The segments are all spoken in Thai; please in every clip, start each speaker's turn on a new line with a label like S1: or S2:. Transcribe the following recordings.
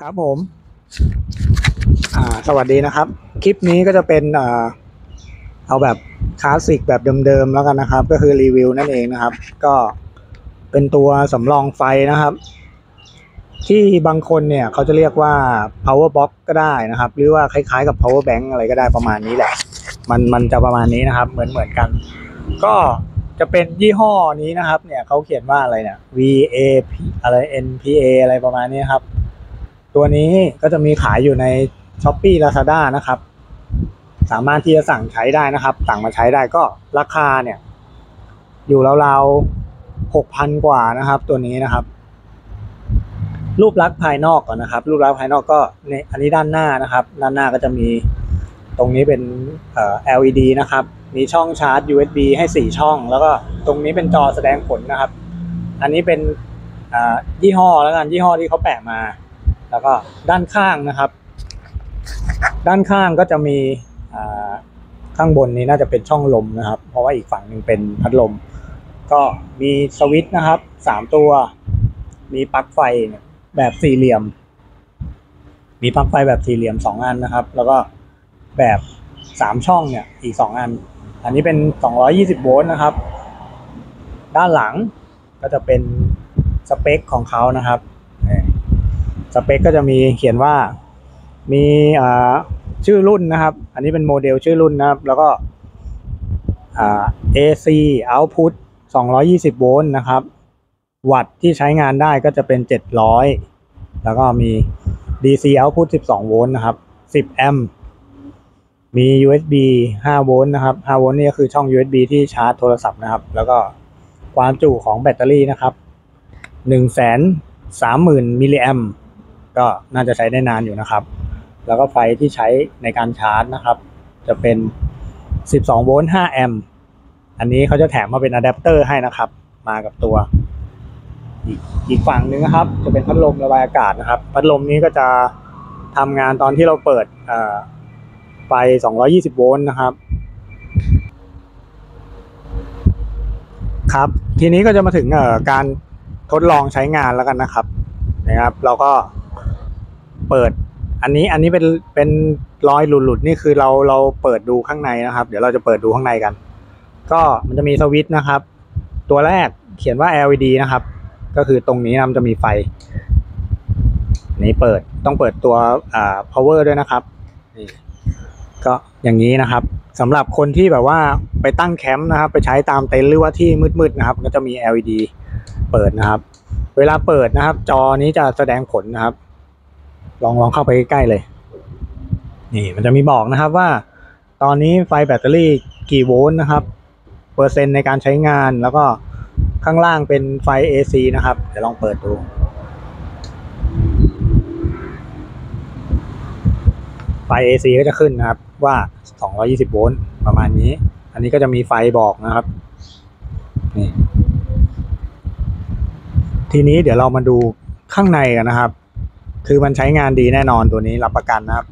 S1: ครับผม อ่า สวัสดีนะครับ คลิปนี้ก็จะเป็นอ่าเอาแบบคลาสสิกแบบเดิมๆแล้วกันนะครับ ก็คือรีวิวนั่นเองนะครับ ก็เป็นตัวสำรองไฟนะครับ ที่บางคนเนี่ยเขาจะเรียกว่า power box ก็ได้นะครับ หรือว่าคล้ายๆกับ power bank อะไรก็ได้ประมาณนี้แหละ มันมันจะประมาณนี้นะครับ เหมือนเหมือนกัน ก็จะเป็นยี่ห้อนี้นะครับ เนี่ยเขาเขียนว่าอะไรเนี่ย VAP อะไร NPA อะไรประมาณนี้ครับ ตัวนี้ก็จะมีขายอยู่ใน s h อ p e e Lazada นะครับ สามารถที่จะสั่งใช้ได้นะครับ สั่งมาใช้ได้ก็ราคาเนี่ย อยู่ราวๆหกพันกว่านะครับ ตัวนี้นะครับ รูปลักษณ์ภายนอกก่อนนะครับ รูปลักษณ์ภายนอกก็ในอันนี้ด้านหน้านะครับ ด้านหน้าก็จะมีตรงนี้เป็นเอ่อ LED นะครับ มีช่องชาร์จ USB ให้ 4 ช่อง แล้วก็ตรงนี้เป็นจอแสดงผลนะครับ อันนี้เป็นอ่ายี่ห้อแล้วกันยี่ห้อที่เขาแปะมา แล้วก็ด้านข้างนะครับ ด้านข้างก็จะมีข้างบนนี้น่าจะเป็นช่องลมนะครับ เพราะว่าอีกฝั่งหนึ่งเป็นพัดลม ก็มีสวิตช์นะครับสามตัว มีปลั๊กไฟแบบสี่เหลี่ยม มีปลั๊กไฟแบบสี่เหลี่ยมสองอันนะครับ แล้วก็แบบสามช่องเนี่ยอีกสองอัน อันนี้เป็นสองร้อยี่สิบโวลต์นะครับ ด้านหลังก็จะเป็นสเปคของเขานะครับ สเปคก็จะมีเขียนว่ามีชื่อรุ่นนะครับ อันนี้เป็นโมเดลชื่อรุ่นนะครับ แล้วก็ AC output 220 โวลต์นะครับ วัตต์ที่ใช้งานได้ก็จะเป็น 700 แล้วก็มี DC output 12 โวลต์นะครับ 10 แอมป์ มี USB 5 โวลต์นะครับ 5 โวลต์นี่ก็คือช่อง USB ที่ชาร์จโทรศัพท์นะครับ แล้วก็ความจุของแบตเตอรี่นะครับ 1 3 0 0 0 0มิลลิแอม ก็น่าจะใช้ได้นานอยู่นะครับ แล้วก็ไฟที่ใช้ในการชาร์จนะครับ จะเป็น 12 โวลต์ 5 แอมป์ อันนี้เขาจะแถมมาเป็นอะแดปเตอร์ให้นะครับ มากับตัว อีกฝั่งหนึ่งนะครับ จะเป็นพัดลมระบายอากาศนะครับ พัดลมนี้ก็จะทำงานตอนที่เราเปิดเอ่อไฟ 220 โวลต์นะครับครับทีนี้ก็จะมาถึงการทดลองใช้งานแล้วกันนะครับนะครับ เราก็ เปิด อันนี้อันนี้เป็นเป็นรอยหลุดๆนี่คือเราเราเปิดดูข้างในนะครับ เดี๋ยวเราจะเปิดดูข้างในกัน ก็มันจะมีสวิตช์นะครับ ตัวแรกเขียนว่า LED นะครับ ก็คือตรงนี้นะมันจะมีไฟนี้เปิดต้องเปิดตัวอ่า power ด้วยนะครับนี่ก็อย่างนี้นะครับสำหรับคนที่แบบว่าไปตั้งแคมป์นะครับ ไปใช้ตามเต็นท์หรือว่าที่มืดๆนะครับ ก็จะมี LED เปิดนะครับ เวลาเปิดนะครับ จอนี้จะแสดงผลนะครับ ลองลองเข้าไปใกล้ๆเลย นี่มันจะมีบอกนะครับว่า ตอนนี้ไฟแบตเตอรี่กี่โวลต์นะครับ เปอร์เซ็นต์ในการใช้งานแล้วก็ข้างล่างเป็นไฟ AC นะครับ เดี๋ยวลองเปิดดู ไฟ AC ก็จะขึ้นนะครับว่า 220 โวลต์ประมาณนี้ อันนี้ก็จะมีไฟบอกนะครับ นี่ ทีนี้เดี๋ยวเรามาดูข้างในกันนะครับ คือมันใช้งานดีแน่นอนตัวนี้รับประกันนะครับ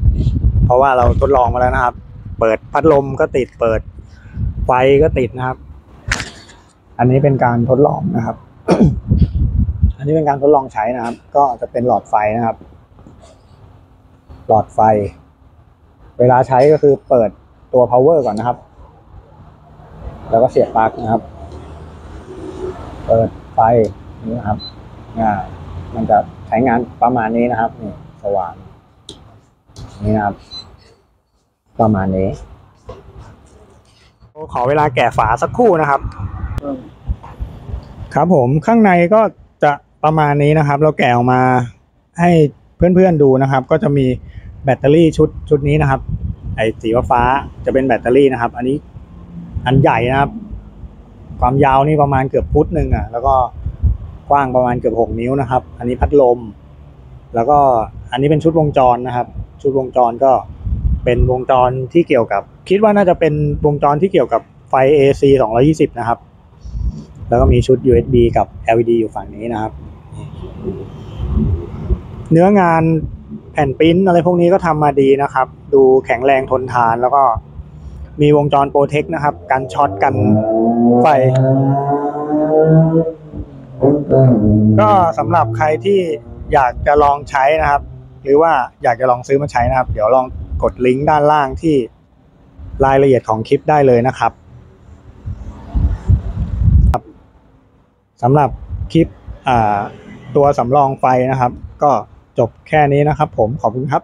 S1: เพราะว่าเราทดลองมาแล้วนะครับ เปิดพัดลมก็ติดเปิดไฟก็ติดนะครับ อันนี้เป็นการทดลองนะครับ อันนี้เป็นการทดลองใช้นะครับ ก็จะเป็นหลอดไฟนะครับ หลอดไฟ เวลาใช้ก็คือเปิดตัว power ก่อนนะครับ แล้วก็เสียบปลั๊กนะครับ เปิดไฟนี่นะครับอ่า มันจะใช้งานประมาณนี้นะครับนี่สว่างนี่นะครับ ประมาณนี้ ขอเวลาแกะฝาสักครู่นะครับ ครับผมข้างในก็จะประมาณนี้นะครับ เราแกะออกมาให้เพื่อนๆดูนะครับ ก็จะมีแบตเตอรี่ชุดชุดนี้นะครับ ไอสีฟ้าจะเป็นแบตเตอรี่นะครับ อันนี้อันใหญ่นะครับ ความยาวนี่ประมาณเกือบฟุตหนึ่งอะ แล้วก็ กว้างประมาณเกือบหกนิ้วนะครับ อันนี้พัดลม แล้วก็อันนี้เป็นชุดวงจรนะครับ ชุดวงจรก็เป็นวงจรที่เกี่ยวกับ คิดว่าน่าจะเป็นวงจรที่เกี่ยวกับไฟ AC 220 นะครับ แล้วก็มีชุด USB กับ LED อยู่ฝั่งนี้นะครับ เนื้องานแผ่นปิ้นอะไรพวกนี้ก็ทำมาดีนะครับ ดูแข็งแรงทนทานแล้วก็มีวงจรโปรเทคนะครับกันช็อตกันไฟ ก็สำหรับใครที่อยากจะลองใช้นะครับ หรือว่าอยากจะลองซื้อมาใช้นะครับ เดี๋ยวลองกดลิงก์ด้านล่างที่รายละเอียดของคลิปได้เลยนะครับสำหรับคลิปตัวสำรองไฟนะครับ ก็จบแค่นี้นะครับผมขอบคุณครับ